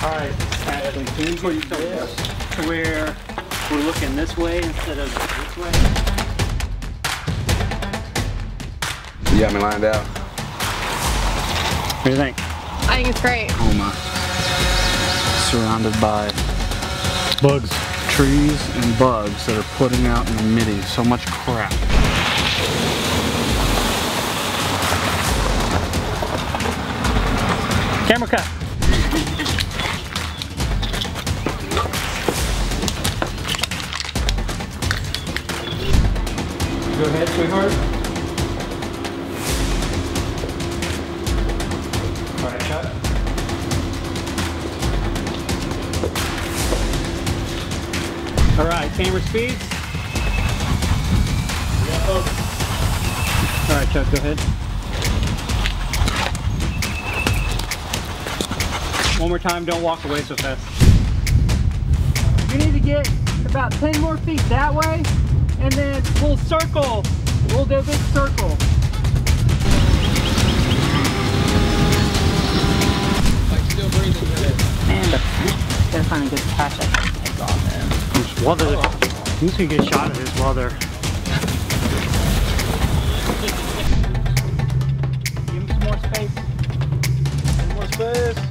All right, Ashley, can you put yourself to where we're looking this way instead of this way? You got me lined out. What do you think? I think it's great. Oh my. Surrounded by bugs, trees, and bugs that are putting out and emitting so much crap. Camera cut. Go ahead, sweetheart. All right, cut. All right, camera speeds. All right, Chuck, go ahead. One more time, don't walk away so fast. You need to get about 10 more feet that way, and then we'll circle. We'll do a big circle. Man, but gotta find a good patch I can take on then. While they're, who's gonna get shot at this while. Give him some more space. Some more space.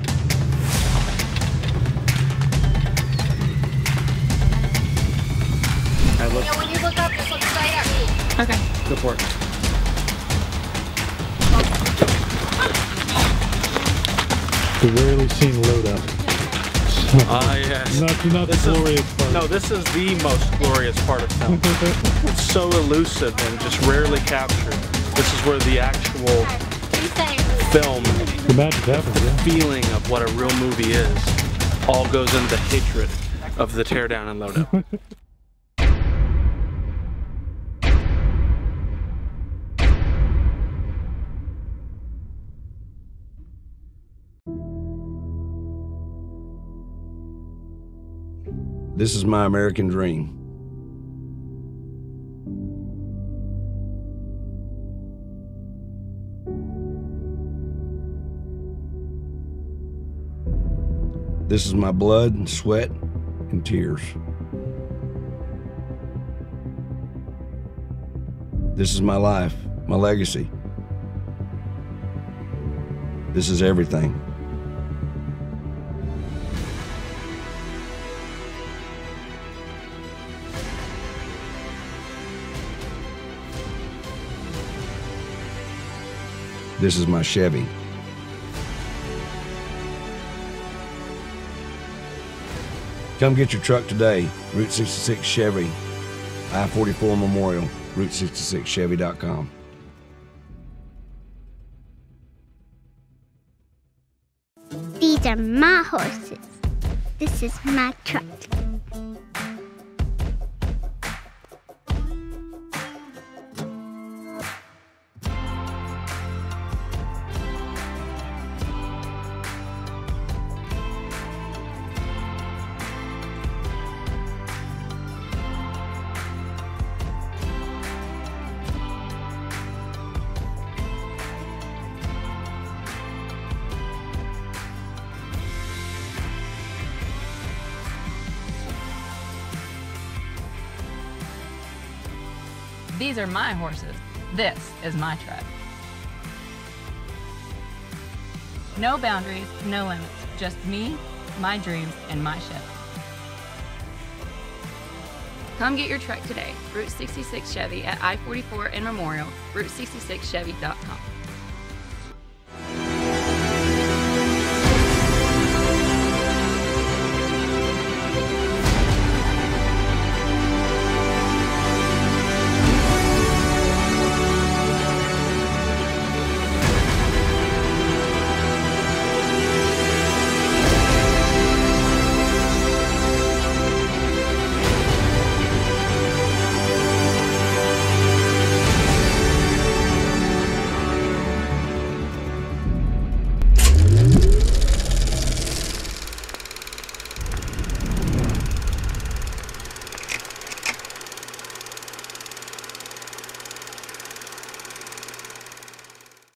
The rarely seen loadout. Ah, yes. Not, not This the is- part. No, this is the most glorious part of film. it's so elusive and just rarely captured. This is where the actual film the magic happens, yeah. feeling of what a real movie is all goes into the hatred of the teardown and loadout. This is my American dream. This is my blood and sweat and tears. This is my life, my legacy. This is everything. This is my Chevy. Come get your truck today. Route 66 Chevy, I 44 Memorial, Route66Chevy.com. These are my horses. This is my truck. These are my horses. This is my truck. No boundaries, no limits. Just me, my dreams, and my Chevy. Come get your truck today. Route 66 Chevy at I 44 and Memorial, Route66Chevy.com.